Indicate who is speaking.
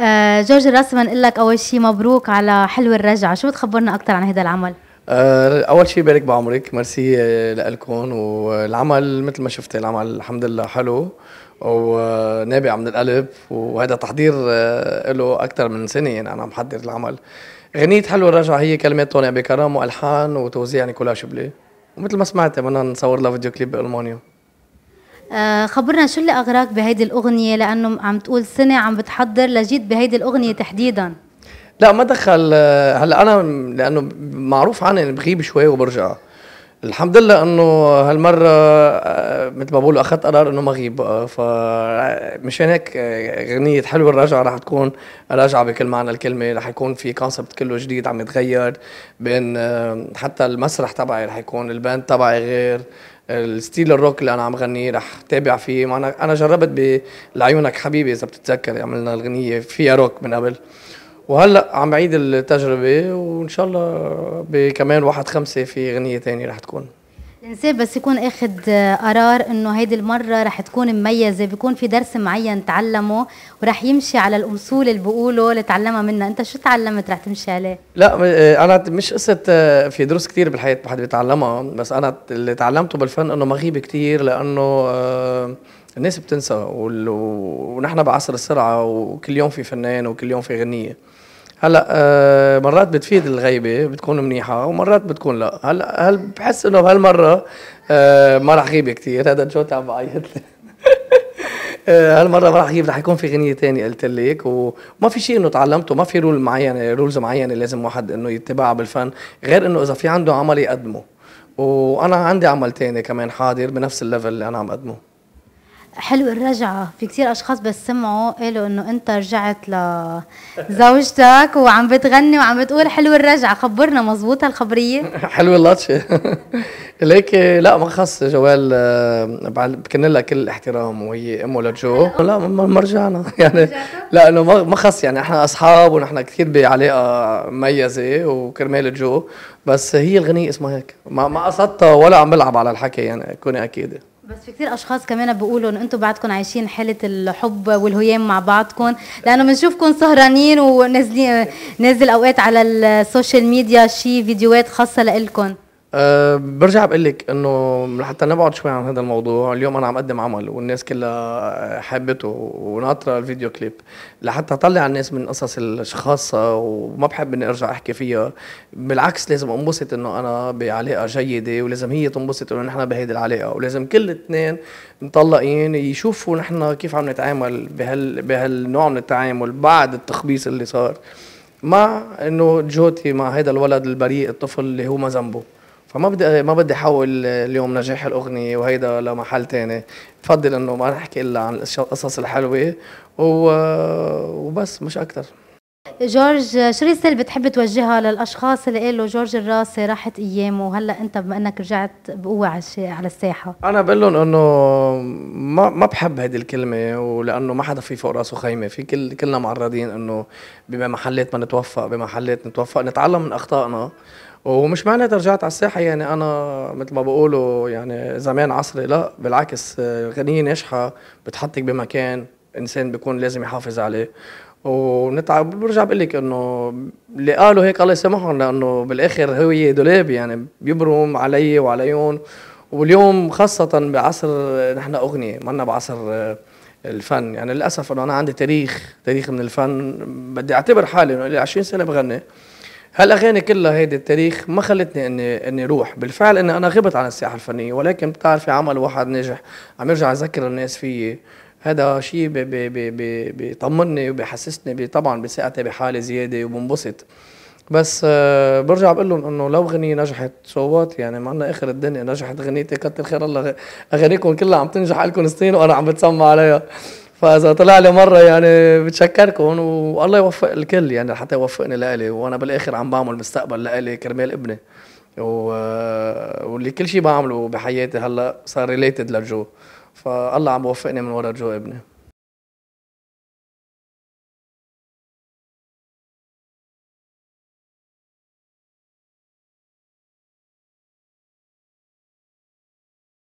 Speaker 1: آه جورج الراسي بنقول لك أول شيء مبروك على حلو الرجعة. شو بتخبرنا أكثر عن هذا العمل؟
Speaker 2: آه، أول شيء بارك بعمرك. ميرسي آه، لكم. والعمل مثل ما شفتي العمل الحمد لله حلو. ونابع من القلب. وهذا تحضير آه، له أكثر من سنة يعني أنا محضر العمل. غنية حلو الرجعة. هي كلمات طوني أبي كرم وألحان وتوزيع نيكولا شبلي ومثل ما سمعتي بدنا نصور لها فيديو كليب بألمانيا.
Speaker 1: آه خبرنا شو اللي أغراك بهيدي الأغنية؟ لأنه عم تقول سنة عم بتحضر لجيت بهيدي الأغنية تحديدا.
Speaker 2: لا ما دخل هلأ أنا لأنه معروف عني بغيب شوي وبرجع. الحمد لله إنه هالمرة آه، مثل ما بقولوا أخذت قرار إنه ما بقى فمشان هيك آه، غنيه حلوة الرجعه رح تكون راجعة بكل معنى الكلمة. رح يكون في concept كله جديد عم يتغير بين آه، حتى المسرح تبعي رح يكون ال band تبعي غير. الستيل الروك اللي أنا عم غنيه رح تابع فيه. أنا أنا جربت بلعيونك حبيبي إذا بتتذكر عملنا الغنية فيها روك من قبل. وهلأ عم بعيد التجربة وإن شاء الله بكمان واحد خمسة في غنية ثانية رح تكون.
Speaker 1: الانسان بس يكون اخذ قرار إنه هيدي المرة رح تكون مميزة. بيكون في درس معين تعلمه ورح يمشي على الأصول اللي بقوله اللي تعلمها منا أنت شو تعلمت رح تمشي عليه؟
Speaker 2: لا أنا مش قصة في دروس كثير بالحياة بحد بيتعلمها بس أنا اللي تعلمته بالفن إنه ما غيب كثير لأنه آه، الناس بتنسى ونحن بعصر السرعة وكل يوم في فنان وكل يوم في غنية. هلا آه مرات بتفيد الغيبة بتكون منيحة ومرات بتكون لا. هلا هل بحس إنه بهالمرة آه ما رح غيب كثير هذا جوتي عم بعيط هالمرة ما رح غيب رح يكون في غنية ثانية قلت لك وما في شيء إنه تعلمته ما في rule معينة rules معينة لازم واحد إنه يتبعها بالفن غير إنه إذا في عنده عمل يقدمه. وأنا عندي عمل ثاني كمان حاضر بنفس ال level اللي أنا عم اقدمه
Speaker 1: حلو الرجعة. في كثير أشخاص بس سمعوا قالوا إنه أنت رجعت لزوجتك وعم بتغني وعم بتقول حلو الرجعة. خبرنا مزبوط هالخبرية
Speaker 2: حلو اللطشة ليك لا ما خص جويل آه، بكن لها كل الاحترام وهي أمه لجو. لا ما رجعنا. يعني لا إنه ما خص يعني إحنا أصحاب ونحن كثير بعلاقة مميزه وكرمال جو بس هي الغنية اسمها هيك. ما ما قصدتها ولا عم بلعب على الحكي يعني كوني أكيدة.
Speaker 1: بس في كثير أشخاص كمان بيقولوا إنه أنتم بعدكم عايشين حالة الحب والهيام مع بعضكم لأنه بنشوفكم سهرانين ونازلين نازل أوقات على ال social media شي فيديوهات خاصة لإلكم.
Speaker 2: أه برجع بقول لك إنه لحتى نبعد شوي عن هذا الموضوع. اليوم أنا عم اقدم عمل والناس كلها حبته وناطرة الفيديو كليب. لحتى أطلع الناس من قصص الخاصه وما بحب إني أرجع أحكي فيها. بالعكس لازم أنبسط إنه أنا بعلاقة جيدة ولازم هي تنبسط إنه نحن بهيدي العلاقة. ولازم كل الاثنين مطلقين يشوفوا نحن كيف عم نتعامل بهال بهالنوع من التعامل بعد التخبيص اللي صار. مع إنه جوتي مع هذا الولد البريء الطفل اللي هو ما ذنبه. فما بدي ما بدي احول اليوم نجاح الأغنية وهيدا لمحل تاني. بفضل إنه ما نحكي إلا عن القصص الحلوة وبس مش أكثر
Speaker 1: جورج شو رسالة بتحب توجهها للأشخاص اللي قالوا جورج الراسي راحت أيامه وهلأ أنت بما أنك رجعت بقوة على الساحة.
Speaker 2: أنا بقول لهم إنه ما ما بحب هذه الكلمة ولأنه ما حدا في فوق راسه خيمة في كل كلنا معرضين إنه بمحلات ما نتوفق بمحلات نتوفق نتعلم من أخطائنا. ومش معناتها رجعت على الساحة يعني أنا مثل ما بقولوا يعني زمان عصري لا بالعكس غنيه ناجحه بتحطك بمكان إنسان بيكون لازم يحافظ عليه. ونتعب. برجع بقول لك إنه اللي قالوا هيك الله يسامحهم لأنه بالآخر هو دولاب يعني بيبرم علي وعليهم. واليوم خاصة بعصر نحن أغنية ما بعصر الفن. يعني للأسف أنه أنا عندي تاريخ تاريخ من الفن. بدي أعتبر حالي إنه لي 20 سنة بغني. هالأغاني كلها هيدي التاريخ ما خلتني إني إني روح. بالفعل إني أنا غبت عن الساحه الفنية ولكن بتعرفي عمل واحد ناجح عم يرجع يذكر الناس فيي. هذا شيء بيطمني وبيحسسني طبعا بثقتي بحالي زيادة وبنبسط. بس آه برجع بقول لهم إنه لو غنية نجحت صوت يعني معنا آخر الدنيا نجحت غنيتي كتر خير الله أغانيكم كلها عم تنجح لكم سنين وأنا عم بتسمع عليها. فإذا طلع لي مرة يعني بتشكركم والله يوفق الكل يعني حتى يوفقني لإلي. وأنا بالآخر عم بعمل مستقبل لإلي كرمال ابني. واللي كل شيء بعمله بحياتي هلأ صار related لجو فالله عم بوفقني من ورا جو ابني.